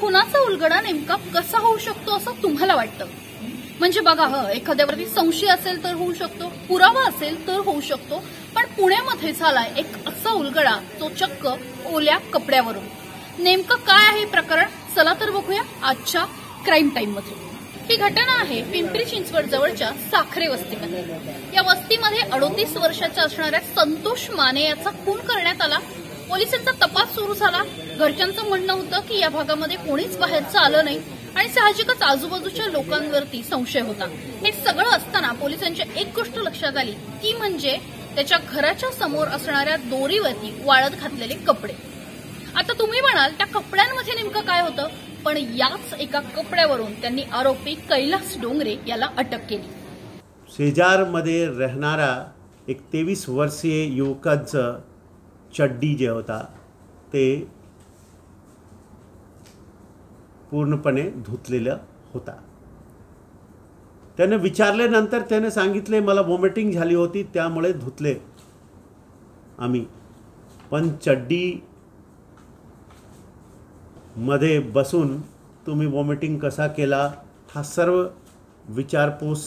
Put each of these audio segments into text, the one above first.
खुनाचा उलगडा नेमका कसा होऊ शकतो असं तुम्हाला वाटतं? म्हणजे बघा हं एखाद्यावरती संशय असेल तर होऊ शकतो पुरावा असेल तर होऊ शकतो पण पुण्यामध्ये झालाय एक असा उलगडा तो चक्क ओल्या कपड्यावरून. नेमकं काय आहे प्रकरण? चला तर बघूया आजच्या क्राईम टाइममध्ये. ही घटना आहे पिंपरी चिंचवड जवळच्या साखरे वस्तीमध्ये. या वस्तीमध्ये अडोतीस वर्षाच्या असणाऱ्या संतोष माने याचा खून करण्यात आला. पोलिसांचा तपास सुरू झाला. घरच्यांचं म्हणणं होतं की या भागामध्ये कोणीच बाहेरचं आलं नाही आणि साहजिकच आजूबाजूच्या लोकांवरती संशय होता. हे सगळं असताना पोलिसांच्या एक गोष्ट लक्षात आली. ती म्हणजे त्याच्या घराच्या समोर असणाऱ्या दोरीवरती वाळत घातलेले कपडे. आता तुम्ही म्हणाल त्या कपड्यांमध्ये नेमकं काय होतं? पण याच एका कपड्यावरून त्यांनी आरोपी कैलास डोंगरे याला अटक केली. शेजारमध्ये राहणारा एक तेवीस वर्षीय युवकांचं चड्डी जे होता ते पूर्णपणे धुतलेलं होता. त्याने विचारल्यानंतर त्याने सांगितले मला वॉमिटिंग झाली होती त्यामुळे धुतले आम्ही. पण चड्डी मध्ये बसून तुम्ही वॉमिटिंग कसा केला हा सर्व विचारपूस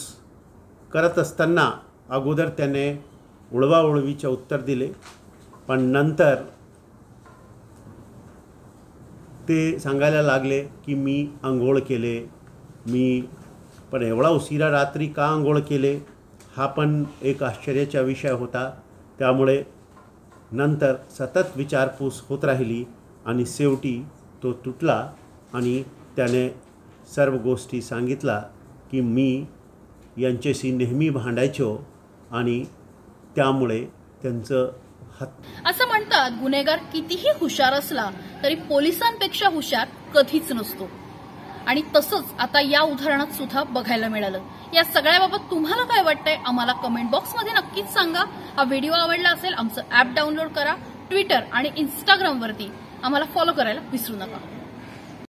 करत असताना अगोदर त्याने उळवाउळवीचे उत्तर दिले. पण नंतर ते सांगायला लागले की मी आंघोळ केले. मी पण एवढा उशिरा रात्री का आंघोळ केले? हा पण एक आश्चर्याचा विषय होता. त्यामुळे नंतर सतत विचारपूस होत राहिली आणि शेवटी तो तुटला आणि त्याने सर्व गोष्टी सांगितला की मी यांच्याशी नेहमी भांडायचो आणि त्यामुळे त्यांचं असं म्हणतात गुन्हेगार कितीही हुशार असला तरी पोलिसांपेक्षा हुशार कधीच नसतो. आणि तसंच आता या उदाहरणात सुद्धा बघायला मिळालं. या सगळ्याबाबत तुम्हाला काय वाटतंय आम्हाला कमेंट बॉक्समध्ये नक्कीच सांगा. हा व्हिडिओ आवडला असेल आमचं ऍप डाउनलोड करा. ट्विटर आणि इंस्टाग्रामवरती आम्हाला फॉलो करायला विसरू नका.